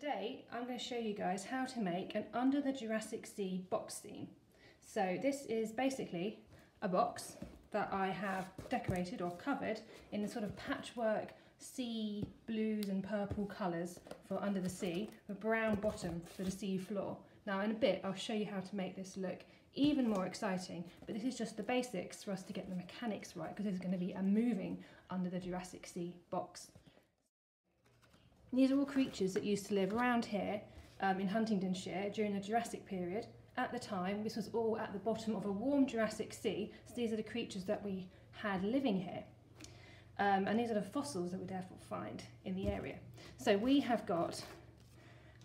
Today I'm going to show you guys how to make an Under the Jurassic Sea box scene. So this is basically a box that I have decorated or covered in a sort of patchwork sea blues and purple colours for under the sea with brown bottom for the sea floor. Now in a bit I'll show you how to make this look even more exciting but this is just the basics for us to get the mechanics right because this is going to be a moving under the Jurassic Sea box. These are all creatures that used to live around here um, in Huntingdonshire during the Jurassic period. At the time, this was all at the bottom of a warm Jurassic Sea, so these are the creatures that we had living here. Um, and these are the fossils that we therefore find in the area. So we have got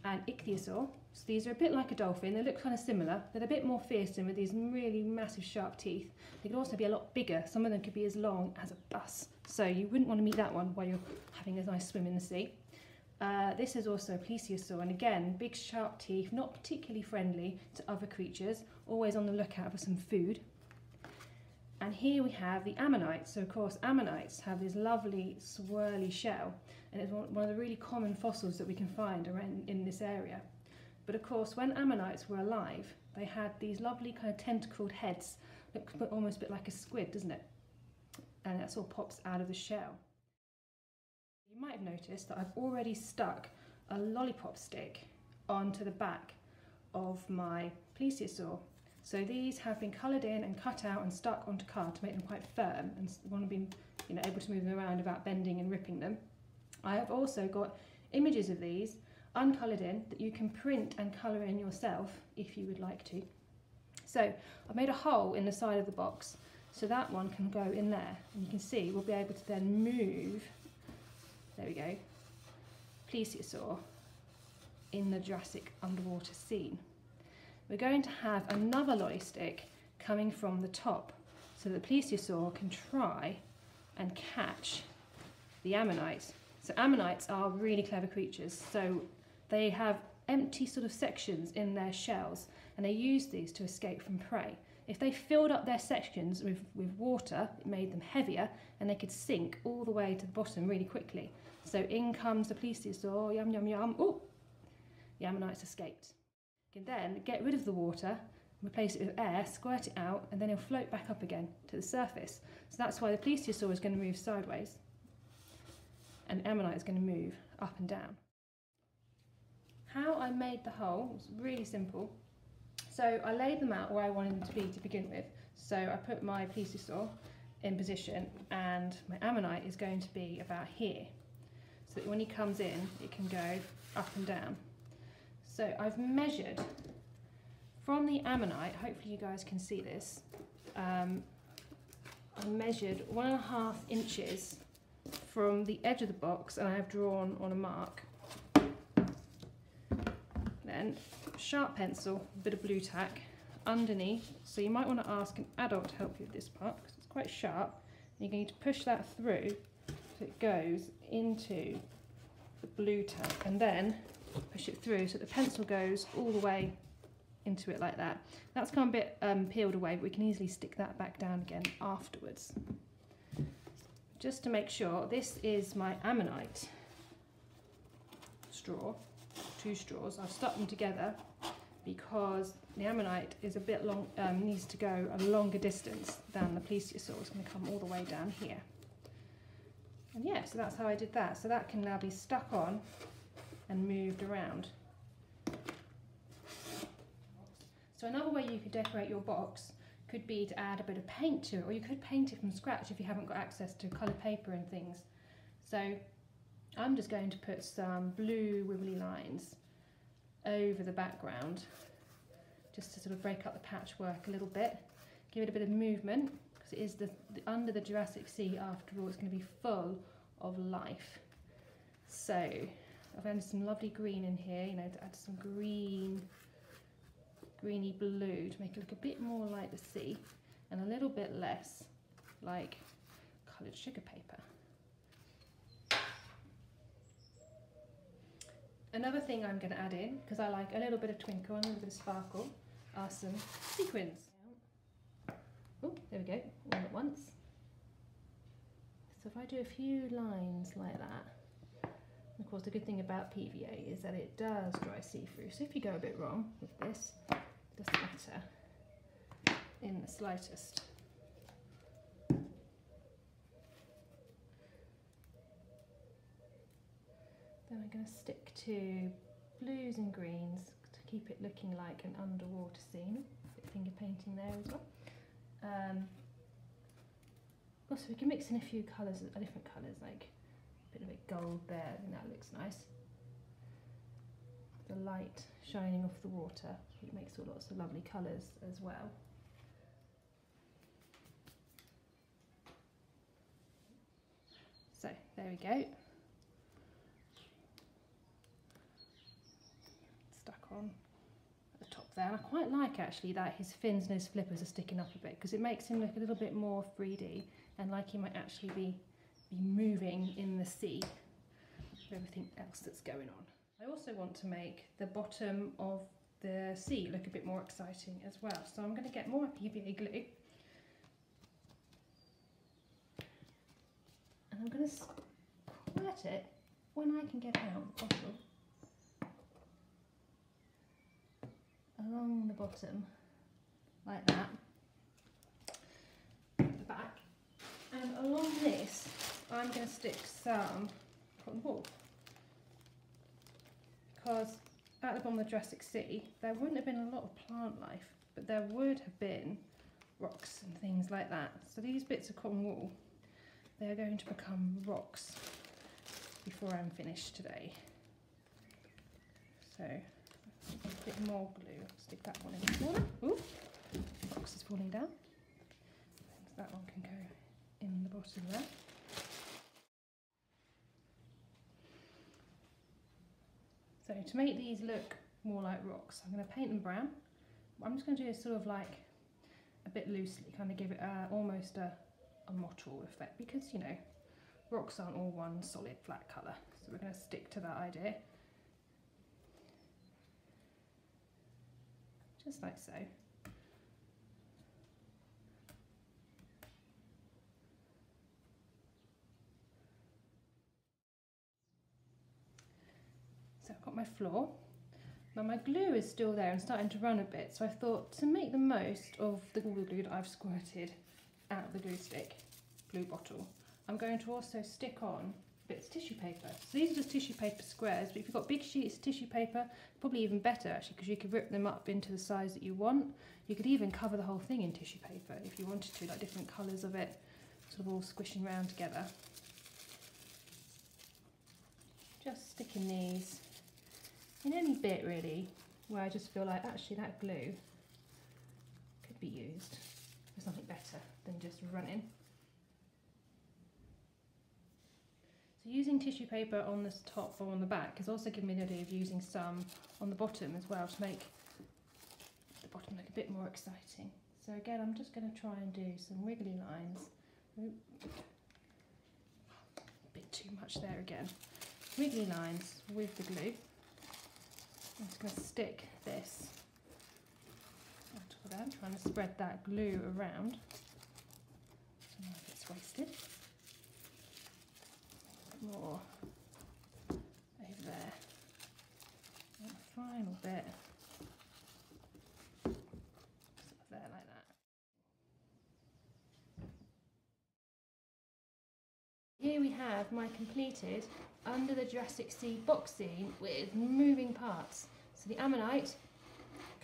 an ichthyosaur. So these are a bit like a dolphin. They look kind of similar. They're a bit more fearsome with these really massive sharp teeth. They could also be a lot bigger. Some of them could be as long as a bus. So you wouldn't want to meet that one while you're having a nice swim in the sea. Uh, this is also a plesiosaur, and again, big sharp teeth, not particularly friendly to other creatures, always on the lookout for some food. And here we have the ammonites. So of course, ammonites have this lovely swirly shell, and it's one of the really common fossils that we can find around in this area. But of course, when ammonites were alive, they had these lovely kind of tentacled heads, look almost a bit like a squid, doesn't it? And that sort of pops out of the shell. You might have noticed that I've already stuck a lollipop stick onto the back of my plesiosaur. So these have been coloured in and cut out and stuck onto card to make them quite firm and want to be you know, able to move them around without bending and ripping them. I have also got images of these uncoloured in that you can print and colour in yourself if you would like to. So I've made a hole in the side of the box so that one can go in there and you can see we'll be able to then move there we go, plesiosaur in the Jurassic underwater scene. We're going to have another lolly stick coming from the top so the plesiosaur can try and catch the ammonites. So ammonites are really clever creatures. So they have empty sort of sections in their shells and they use these to escape from prey. If they filled up their sections with, with water, it made them heavier and they could sink all the way to the bottom really quickly. So in comes the plesiosaur, yum yum yum, oh, the ammonites escaped. You can then get rid of the water, replace it with air, squirt it out, and then it'll float back up again to the surface. So that's why the plesiosaur is going to move sideways and ammonite is going to move up and down. How I made the hole was really simple. So I laid them out where I wanted them to be to begin with. So I put my plesiosaur in position and my ammonite is going to be about here. So that when he comes in, it can go up and down. So I've measured from the ammonite, hopefully you guys can see this, um, I measured one and a half inches from the edge of the box and I have drawn on a mark. Then sharp pencil, a bit of Blu Tack underneath. So you might want to ask an adult to help you with this part because it's quite sharp. And you're going to push that through it goes into the Blu Tack and then push it through so the pencil goes all the way into it like that. That's of a bit um, peeled away, but we can easily stick that back down again afterwards. Just to make sure, this is my ammonite straw two straws. I've stuck them together because the ammonite is a bit long, um, needs to go a longer distance than the plesiosaur. It's going to come all the way down here. And yeah, so that's how I did that. So that can now be stuck on and moved around. So another way you could decorate your box could be to add a bit of paint to it, or you could paint it from scratch if you haven't got access to coloured paper and things. So I'm just going to put some blue wibbly lines over the background just to sort of break up the patchwork a little bit, give it a bit of movement because it is the, the, under the Jurassic Sea after all, it's going to be full of life. So I've added some lovely green in here, you know, to add some green, greeny blue to make it look a bit more like the sea and a little bit less like coloured sugar paper. Another thing I'm going to add in, because I like a little bit of twinkle and a little bit of sparkle, are some sequins. There we go, all at once. So if I do a few lines like that, Of course, the good thing about PVA is that it does dry see-through. So if you go a bit wrong with this, it doesn't matter in the slightest. Then I'm going to stick to blues and greens to keep it looking like an underwater scene. A Bit finger painting there as well. Um, also, we can mix in a few colours, different colours, like a bit of a gold there. I think that looks nice. The light shining off the water, it makes all lots of lovely colours as well. So there we go. Stuck on at the top there. And I quite like actually that his fins and his flippers are sticking up a bit because it makes him look a little bit more 3D and like he might actually be, be moving in the sea with everything else that's going on. I also want to make the bottom of the sea look a bit more exciting as well. So I'm going to get more PVA glue and I'm going to squirt it when I can get out the bottle along the bottom like that. The back. And along this I'm going to stick some cotton wool. Because at the bottom of the Jurassic Sea there wouldn't have been a lot of plant life but there would have been rocks and things like that. So these bits of cotton wool they're going to become rocks before I'm finished today. So a bit more glue, stick that one in the corner. Ooh, box is falling down. That one can go in the bottom there. So to make these look more like rocks, I'm going to paint them brown. What I'm just going to do is sort of like a bit loosely, kind of give it a, almost a a mottled effect because you know rocks aren't all one solid flat colour so we're going to stick to that idea just like so. So I've got my floor. Now my glue is still there and starting to run a bit so I thought to make the most of the glue that I've squirted out of the glue stick glue bottle, I'm going to also stick on bits of tissue paper. So these are just tissue paper squares, but if you've got big sheets of tissue paper, probably even better actually, because you could rip them up into the size that you want. You could even cover the whole thing in tissue paper if you wanted to, like different colours of it, sort of all squishing around together. Just sticking these in any bit really, where I just feel like actually that glue could be used for something better than just running. So using tissue paper on the top or on the back has also given me the idea of using some on the bottom as well to make the bottom look a bit more exciting. So again, I'm just going to try and do some wiggly lines. A bit too much there again. Wiggly lines with the glue. I'm just going to stick this I'm trying to spread that glue around so now it's wasted. More over there. And a final bit. Just there like that. Here we have my completed under the Jurassic Sea box scene with moving parts. So the ammonite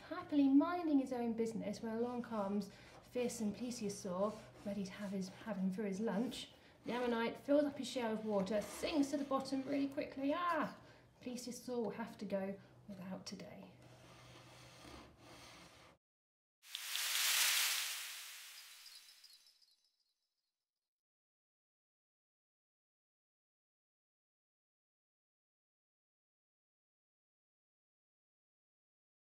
happily minding his own business when along comes fearsome plesiosaur, ready to have, his, have him for his lunch. The ammonite fills up his shell with water, sinks to the bottom really quickly. Ah! Plesiosaur will have to go without today.